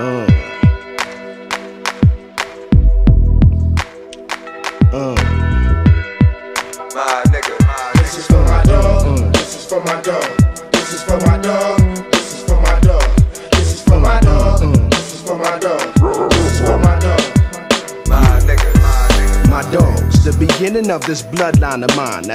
Uh. Uh. My nigga, my this is for my dog. This is for my dog. This is for my dog. This is for my dog. This is for my dog. This is for my dog. My dog's the beginning of this bloodline of mine. That's